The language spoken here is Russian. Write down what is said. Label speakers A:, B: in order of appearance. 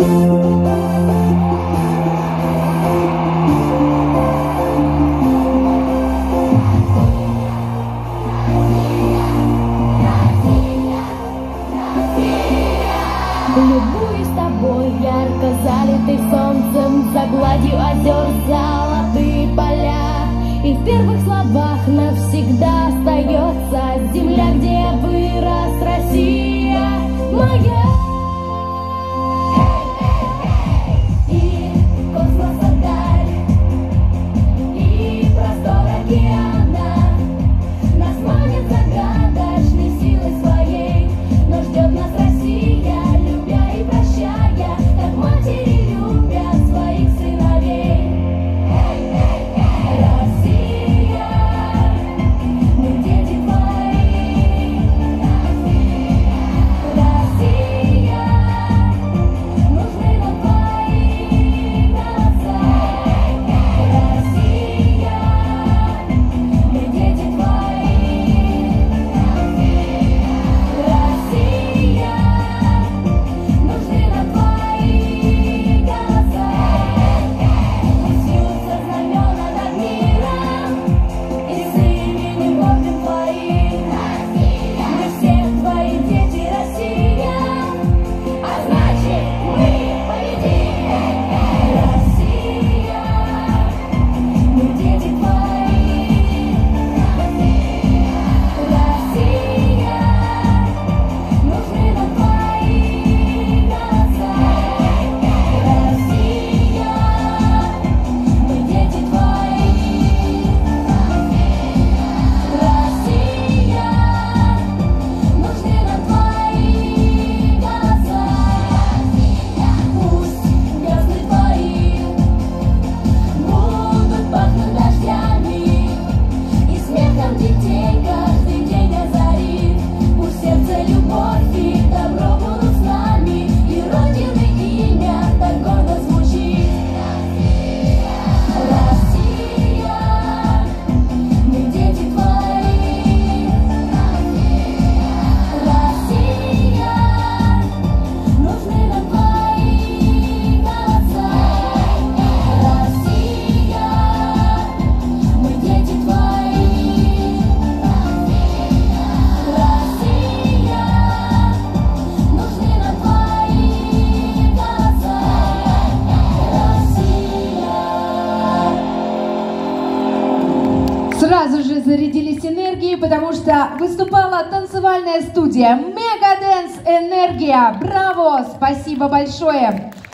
A: Любуюсь тобой, ярко залитый солнцем, за гладью озер золотые поля. И в первых словах навсегда остается земля, где
B: Сразу же зарядились энергией, потому что выступала танцевальная студия Мега Энергия. Браво! Спасибо большое!